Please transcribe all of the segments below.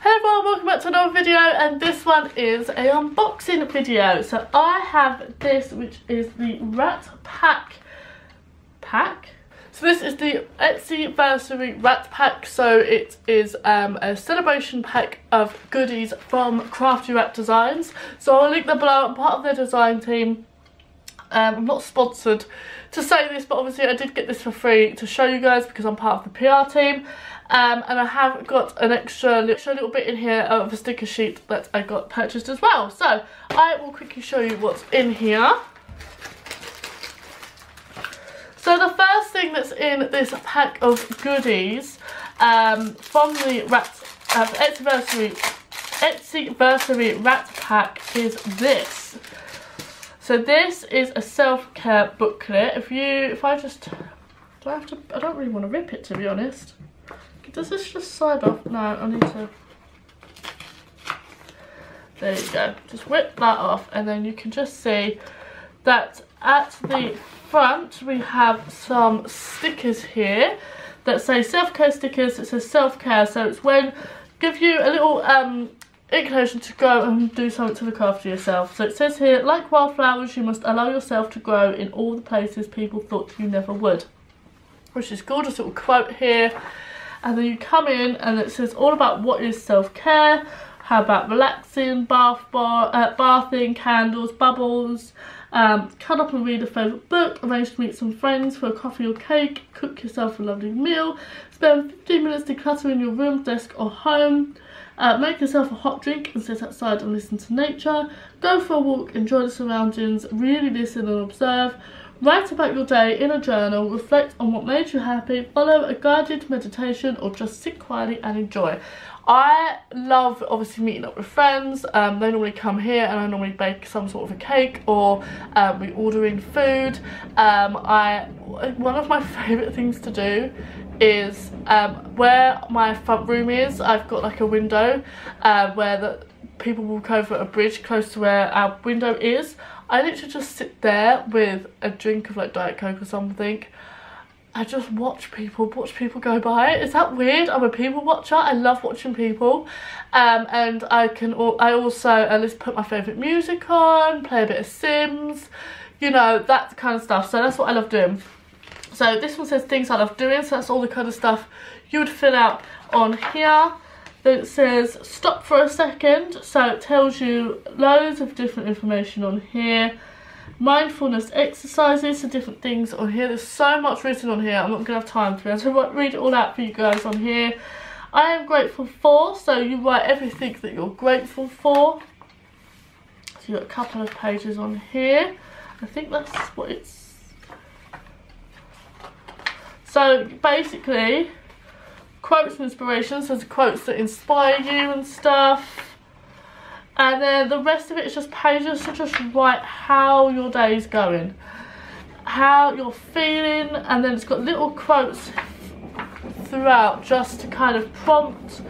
Hello everyone, welcome back to another video and this one is a unboxing video. So I have this which is the Rat Pack pack. So this is the Etsyversary Rat Pack. So it is um, a celebration pack of goodies from Crafty Rat Designs. So I'll link them below. I'm part of their design team. Um, I'm not sponsored to say this, but obviously I did get this for free to show you guys because I'm part of the PR team. Um, and I have got an extra, extra little bit in here of a sticker sheet that I got purchased as well. So I will quickly show you what's in here. So the first thing that's in this pack of goodies um, from the Rat uh, Etsyversary, Etsyversary Rat Pack is this. So this is a self-care booklet. If you, if I just, do I have to, I don't really want to rip it to be honest. Does this just slide off? No, I need to, there you go. Just whip that off and then you can just see that at the front we have some stickers here that say self-care stickers. It says self-care so it's when give you a little um, inclination to go and do something to look after yourself. So it says here, like wildflowers, you must allow yourself to grow in all the places people thought you never would. Which is gorgeous little quote here. And then you come in and it says all about what is self-care, how about relaxing, bath bar, uh, bathing, candles, bubbles, um, cut up and read a favourite book, arrange to meet some friends for a coffee or cake, cook yourself a lovely meal, spend 15 minutes decluttering your room, desk or home, uh, make yourself a hot drink and sit outside and listen to nature, go for a walk, enjoy the surroundings, really listen and observe, Write about your day in a journal, reflect on what made you happy, follow a guided meditation or just sit quietly and enjoy. I love obviously meeting up with friends. Um, they normally come here and I normally bake some sort of a cake or um, we order in food. Um, I One of my favourite things to do is um, where my front room is, I've got like a window uh, where the people walk over a bridge close to where our window is. I literally just sit there with a drink of like Diet Coke or something. I just watch people, watch people go by. Is that weird? I'm a people watcher. I love watching people. Um, and I can, I also at least put my favourite music on, play a bit of Sims, you know, that kind of stuff. So that's what I love doing. So this one says things I love doing. So that's all the kind of stuff you would fill out on here. Then it says stop for a second. So it tells you loads of different information on here. Mindfulness exercises, so different things on here. There's so much written on here. I'm not going to have time to be able to read it all out for you guys on here. I am grateful for, so you write everything that you're grateful for. So you've got a couple of pages on here. I think that's what it's so basically, quotes and inspirations, there's quotes that inspire you and stuff. And then the rest of it is just pages to just write how your day is going. How you're feeling and then it's got little quotes throughout just to kind of prompt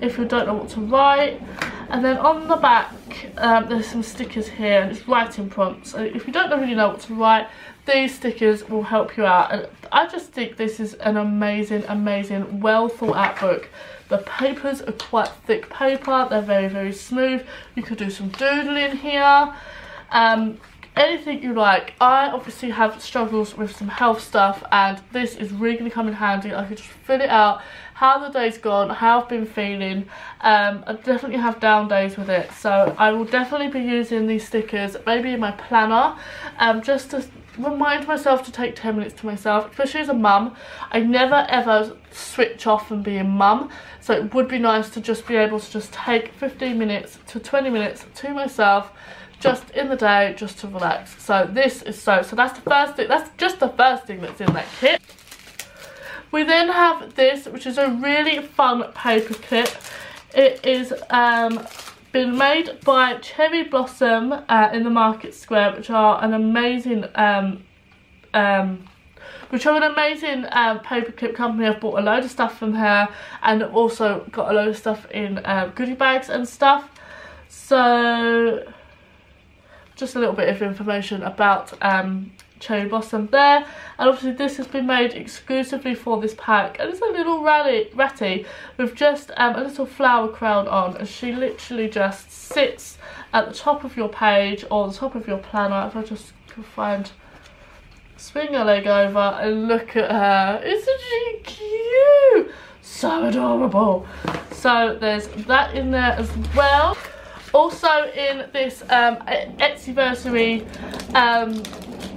if you don't know what to write. And then on the back um, there's some stickers here and it's writing prompts. So if you don't really know what to write these stickers will help you out. And I just think this is an amazing amazing well thought out book. The papers are quite thick paper. They're very very smooth. You could do some doodling here. Um, anything you like. I obviously have struggles with some health stuff and this is really going to come in handy. I could just fill it out. How the day's gone how I've been feeling. Um, I definitely have down days with it. So I will definitely be using these stickers maybe in my planner um, just to remind myself to take 10 minutes to myself, especially as a mum. I never ever switch off and be a mum, so it would be nice to just be able to just take 15 minutes to 20 minutes to myself just in the day just to relax. So this is so, so that's the first thing, that's just the first thing that's in that kit. We then have this, which is a really fun paper clip. It is um, been made by Cherry Blossom uh, in the Market Square, which are an amazing, um, um, which are an amazing uh, paperclip company. I've bought a load of stuff from her, and also got a load of stuff in uh, goodie bags and stuff. So, just a little bit of information about um, cherry blossom there. And obviously this has been made exclusively for this pack. And it's a little rally, ratty with just um, a little flower crown on. And she literally just sits at the top of your page or the top of your planner. If I just can find swing your leg over and look at her. Isn't she cute? So adorable. So there's that in there as well also in this um, Etsyversary um,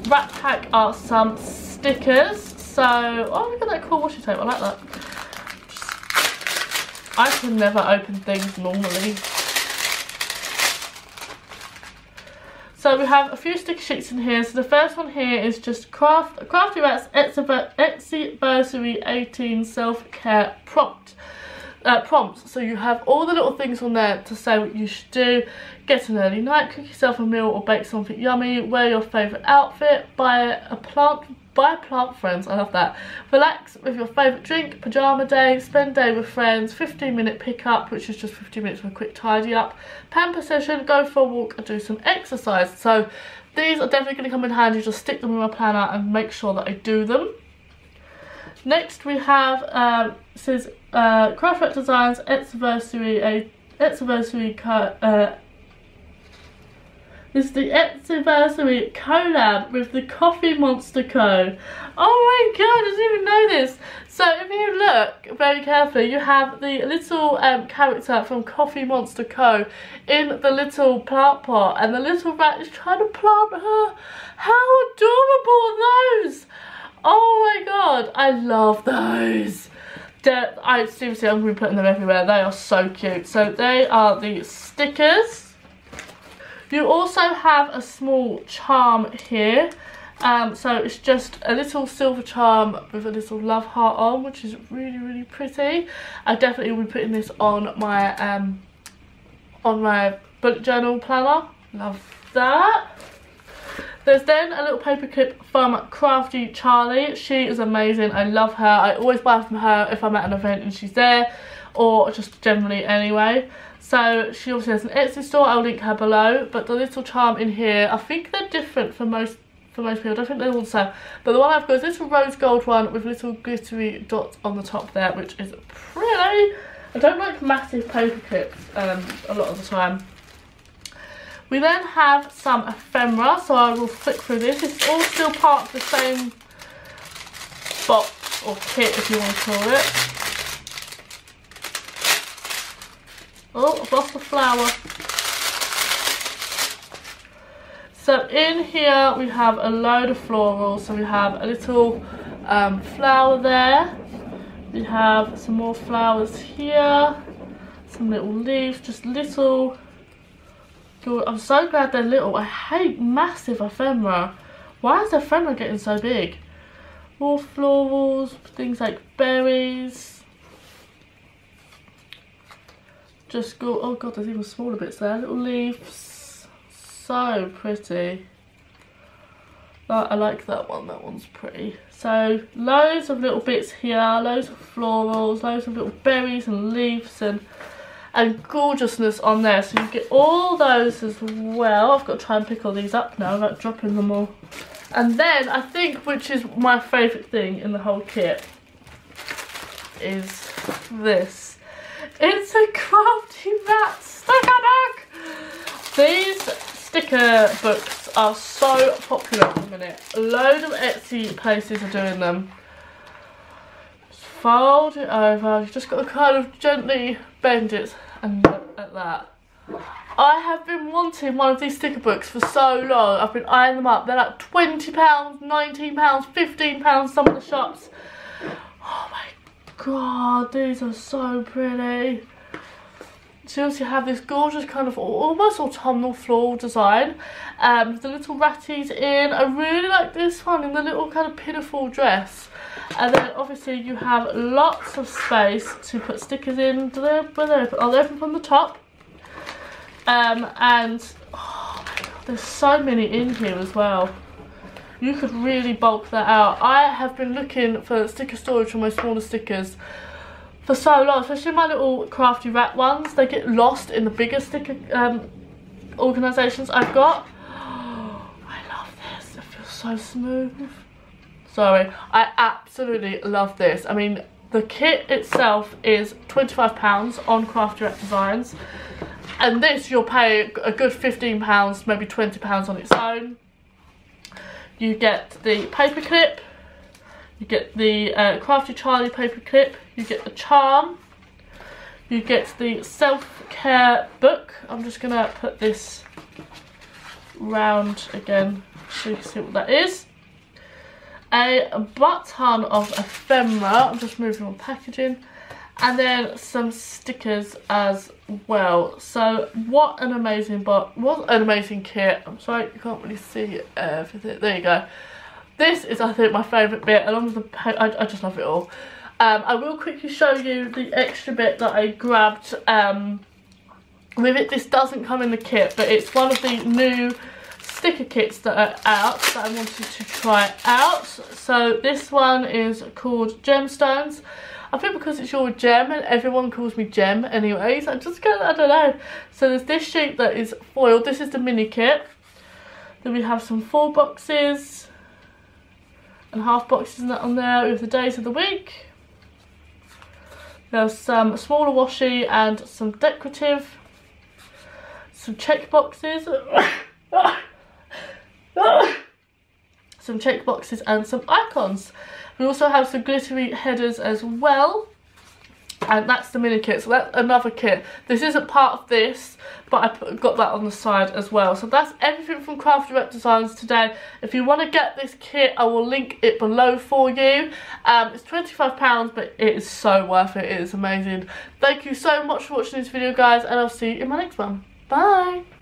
Rat Pack are some stickers. So, oh look at that cool washi tape, I like that. I can never open things normally. So we have a few sticker sheets in here. So the first one here is just Craft Crafty Rats Etsyversary 18 Self-Care Prompt uh, prompts. So you have all the little things on there to say what you should do. Get an early night, cook yourself a meal or bake something yummy, wear your favourite outfit, buy a plant buy plant friends, I love that. Relax with your favourite drink, pyjama day, spend day with friends, 15 minute pickup, which is just 15 minutes for a quick tidy up, pamper session, go for a walk and do some exercise. So these are definitely going to come in handy, just stick them in my planner and make sure that I do them. Next we have, um, says uh, Craft Designs Etsyversary, a Etsyversary uh, is the Etsyversary collab with the Coffee Monster Co. Oh my god, I didn't even know this. So if you look very carefully, you have the little um, character from Coffee Monster Co. in the little plant pot and the little rat is trying to plant her. How adorable are those? Oh my god, I love those. They're, I seriously, I'm going to be putting them everywhere. They are so cute. So they are the stickers. You also have a small charm here. Um, so it's just a little silver charm with a little love heart on, which is really, really pretty. I definitely will be putting this on my um, on my bullet journal planner. Love that. There's then a little paper clip from Crafty Charlie. She is amazing. I love her. I always buy from her if I'm at an event and she's there or just generally anyway. So she obviously has an Etsy store. I'll link her below. But the little charm in here, I think they're different for most for most people. I don't think they're all the same. But the one I've got is this rose gold one with little glittery dots on the top there, which is pretty. I don't like massive paper clips um, a lot of the time. We then have some ephemera, so I will flick through this. It's all still part of the same box or kit if you want to call it. Oh, I've lost the flower. So in here we have a load of florals. So we have a little um, flower there. We have some more flowers here. Some little leaves, just little I'm so glad they're little. I hate massive ephemera. Why is the ephemera getting so big? More florals, things like berries. Just go, oh god, there's even smaller bits there. Little leaves. So pretty. I like that one, that one's pretty. So loads of little bits here, loads of florals, loads of little berries and leaves and and gorgeousness on there. So you get all those as well. I've got to try and pick all these up now without dropping them all. And then I think, which is my favourite thing in the whole kit, is this. It's a Crafty Rat sticker book. These sticker books are so popular at the minute. A load of Etsy places are doing them. Fold it over. You've just got to kind of gently bend it and look at that. I have been wanting one of these sticker books for so long. I've been eyeing them up. They're like £20, £19, £15 some of the shops. Oh my god, these are so pretty. So you also have this gorgeous kind of almost autumnal floral design um, the little ratties in. I really like this one in the little kind of pinafore dress. And then obviously you have lots of space to put stickers in. Do they, they open? They open from the top. Um, and oh god, there's so many in here as well. You could really bulk that out. I have been looking for sticker storage for my smaller stickers for so long, especially my little crafty rat ones. They get lost in the bigger sticker um, organisations I've got. I love this. It feels so smooth. Sorry, I absolutely love this. I mean, the kit itself is £25 on Crafty Rat Designs. And this you'll pay a good £15, maybe £20 on its own. You get the paper clip, you get the uh, Crafty Charlie paper clip, you get the charm, you get the self-care book. I'm just going to put this round again so you can see what that is a butt ton of ephemera. I'm just moving on packaging. And then some stickers as well. So what an amazing box. What an amazing kit. I'm sorry you can't really see everything. There you go. This is I think my favourite bit along with the I, I just love it all. Um, I will quickly show you the extra bit that I grabbed um, with it. This doesn't come in the kit but it's one of the new sticker kits that are out that I wanted to try out. So this one is called Gemstones. I think because it's your gem and everyone calls me Gem anyways, I just kind of, I don't know. So there's this sheet that is foiled. This is the mini kit. Then we have some full boxes and half boxes on there with the days of the week. There's some smaller washi and some decorative. Some check boxes. some check boxes and some icons. We also have some glittery headers as well. And that's the mini kit, so that's another kit. This isn't part of this, but I put, got that on the side as well. So that's everything from Crafty Rat Designs today. If you want to get this kit, I will link it below for you. Um, it's £25, but it is so worth it. It is amazing. Thank you so much for watching this video, guys, and I'll see you in my next one. Bye!